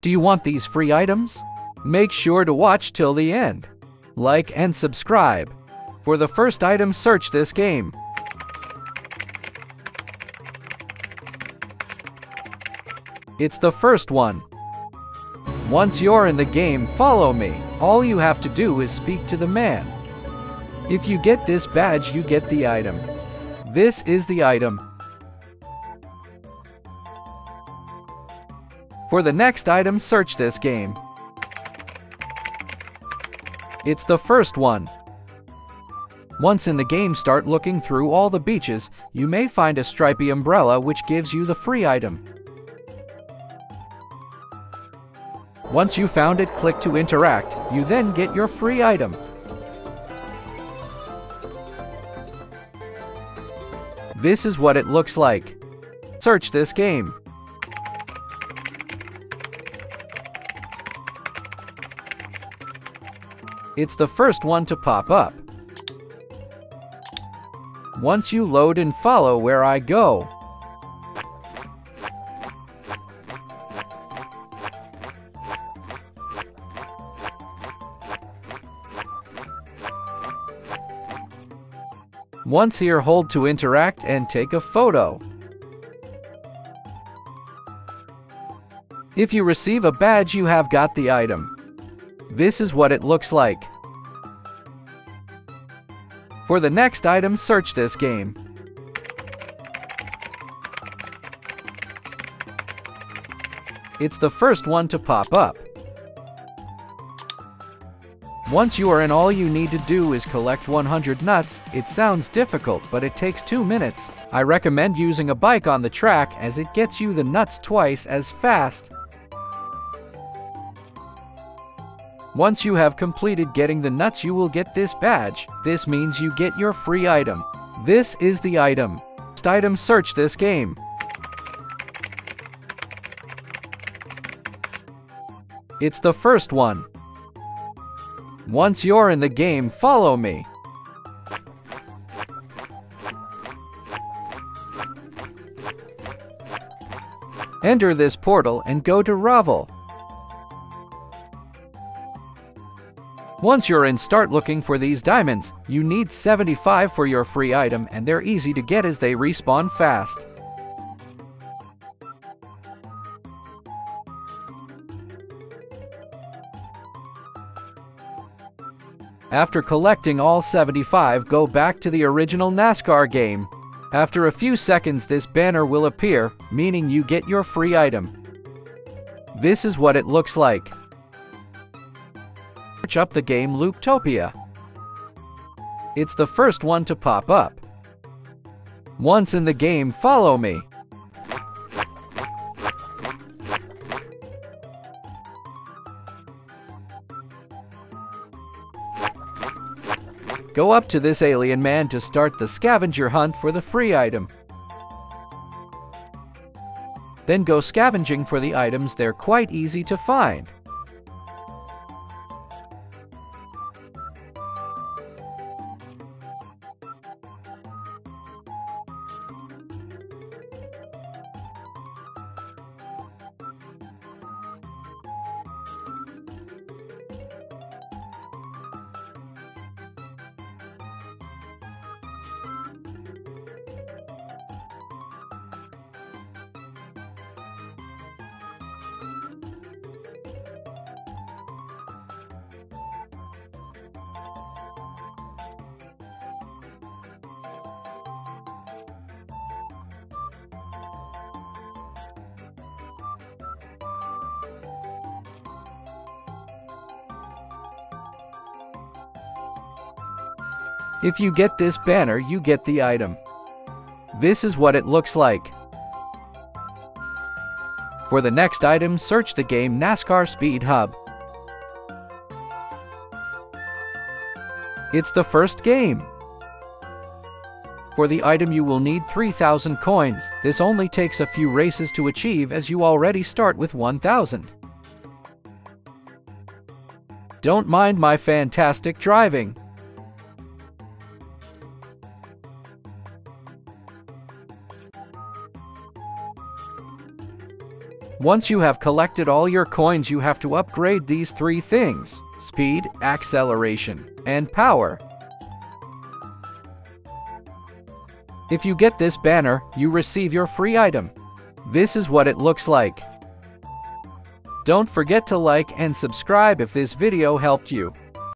Do you want these free items? Make sure to watch till the end. Like and subscribe. For the first item, search this game. It's the first one. Once you're in the game, follow me. All you have to do is speak to the man. If you get this badge, you get the item. This is the item. For the next item, search this game. It's the first one. Once in the game, start looking through all the beaches. You may find a stripy umbrella which gives you the free item. Once you found it, click to interact. You then get your free item. This is what it looks like. Search this game. It's the first one to pop up. Once you load and follow where I go, Once here, hold to interact and take a photo. If you receive a badge, you have got the item. This is what it looks like. For the next item, search this game. It's the first one to pop up. Once you are in, all you need to do is collect 100 nuts. It sounds difficult, but it takes 2 minutes. I recommend using a bike on the track as it gets you the nuts twice as fast. Once you have completed getting the nuts, you will get this badge. This means you get your free item. This is the item. Item search this game. It's the first one. Once you're in the game, follow me. Enter this portal and go to Ravel. Once you're in, start looking for these diamonds. You need 75 for your free item and they're easy to get as they respawn fast. After collecting all 75, go back to the original NASCAR game. After a few seconds, this banner will appear, meaning you get your free item. This is what it looks like. Search up the game Looptopia. It's the first one to pop up. Once in the game, follow me. Go up to this alien man to start the scavenger hunt for the free item. Then go scavenging for the items, they're quite easy to find. If you get this banner, you get the item. This is what it looks like. For the next item, search the game NASCAR Speed Hub. It's the first game. For the item you will need 3,000 coins. This only takes a few races to achieve as you already start with 1,000. Don't mind my fantastic driving. Once you have collected all your coins, you have to upgrade these three things speed, acceleration, and power. If you get this banner, you receive your free item. This is what it looks like. Don't forget to like and subscribe if this video helped you.